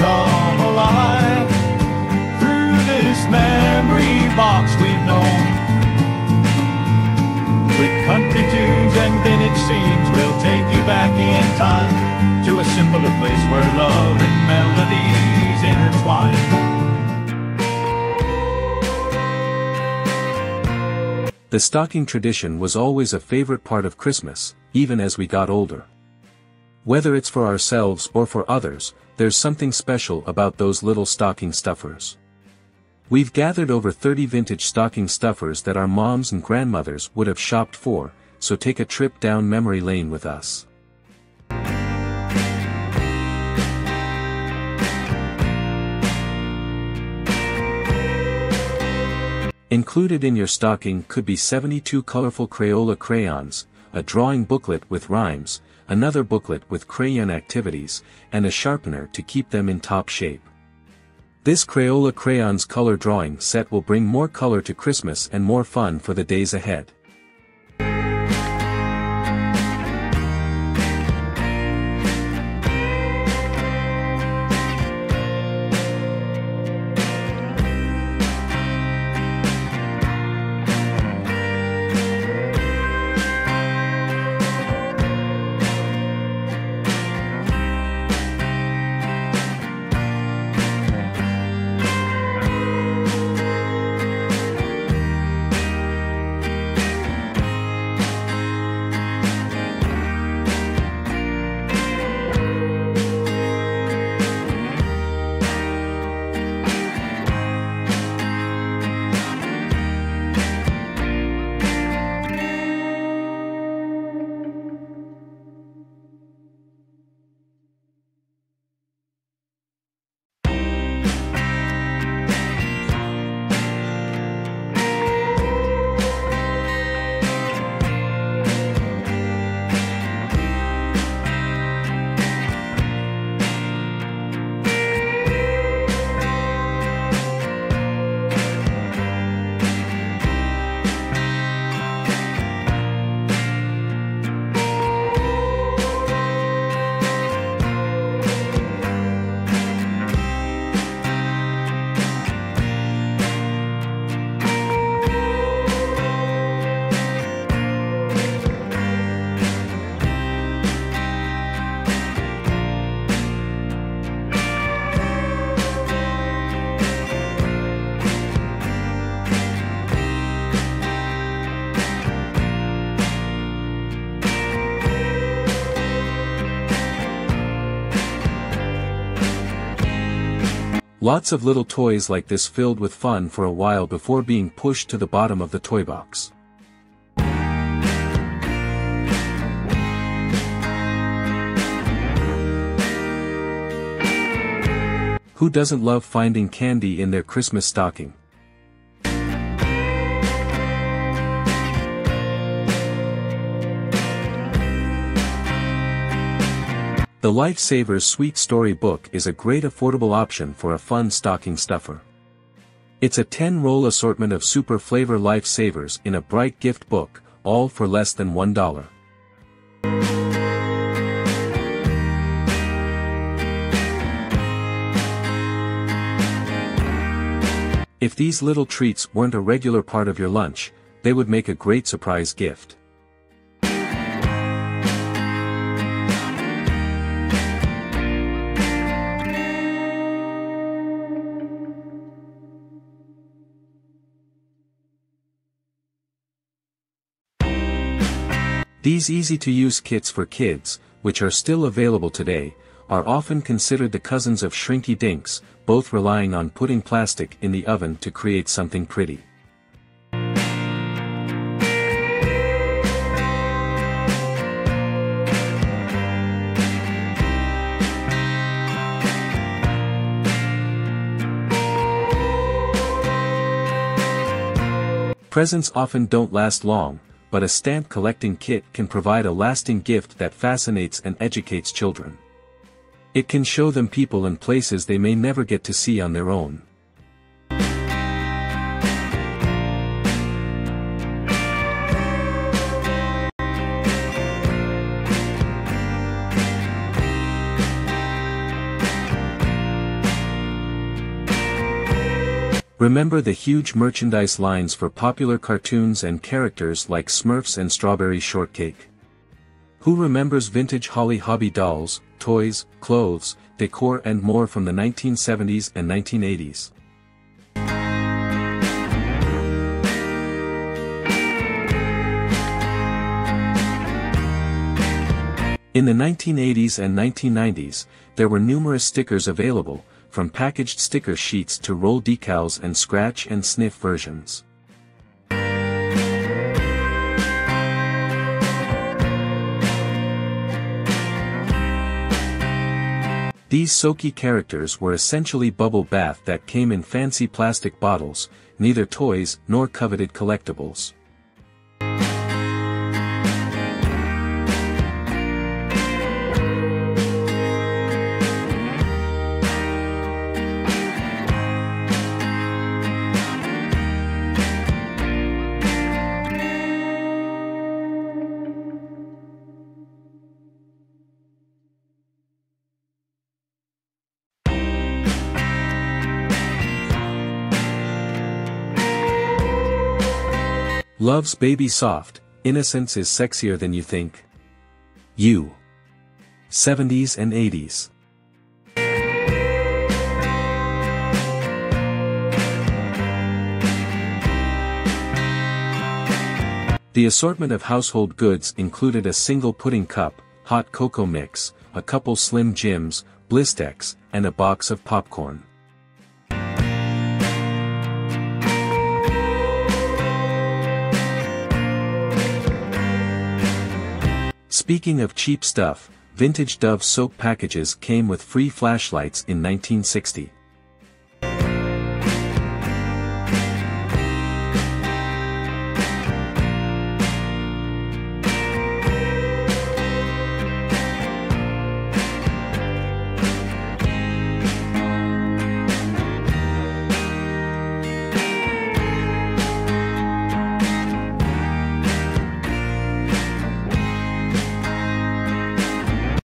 come alive through this memory box we've known. With country tunes and vintage scenes, we'll take you back in time to a simpler place where love and melodies intertwine. The stocking tradition was always a favorite part of Christmas, even as we got older. Whether it's for ourselves or for others, there's something special about those little stocking stuffers. We've gathered over 30 vintage stocking stuffers that our moms and grandmothers would have shopped for, so take a trip down memory lane with us. Included in your stocking could be 72 colorful Crayola crayons, a drawing booklet with rhymes, another booklet with crayon activities, and a sharpener to keep them in top shape. This Crayola crayons color drawing set will bring more color to Christmas and more fun for the days ahead. Lots of little toys like this filled with fun for a while before being pushed to the bottom of the toy box. Who doesn't love finding candy in their Christmas stocking? The Lifesavers Sweet Story book is a great affordable option for a fun stocking stuffer. It's a 10-roll assortment of super flavor lifesavers in a bright gift book, all for less than $1. If these little treats weren't a regular part of your lunch, they would make a great surprise gift. These easy-to-use kits for kids, which are still available today, are often considered the cousins of Shrinky Dinks, both relying on putting plastic in the oven to create something pretty. Presents often don't last long, but a stamp collecting kit can provide a lasting gift that fascinates and educates children. It can show them people and places they may never get to see on their own. Remember the huge merchandise lines for popular cartoons and characters like Smurfs and Strawberry Shortcake? Who remembers vintage Holly Hobbie dolls, toys, clothes, decor and more from the 1970s and 1980s? In the 1980s and 1990s, there were numerous stickers available, from packaged sticker sheets to roll decals and scratch and sniff versions. These soaky characters were essentially bubble bath that came in fancy plastic bottles, neither toys nor coveted collectibles. Love's baby soft, innocence is sexier than you think. You. 70s and 80s. The assortment of household goods included a single pudding cup, hot cocoa mix, a couple Slim Jims, Blistex, and a box of popcorn. Speaking of cheap stuff, vintage Dove soap packages came with free flashlights in 1960.